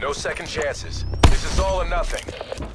No second chances. This is all or nothing.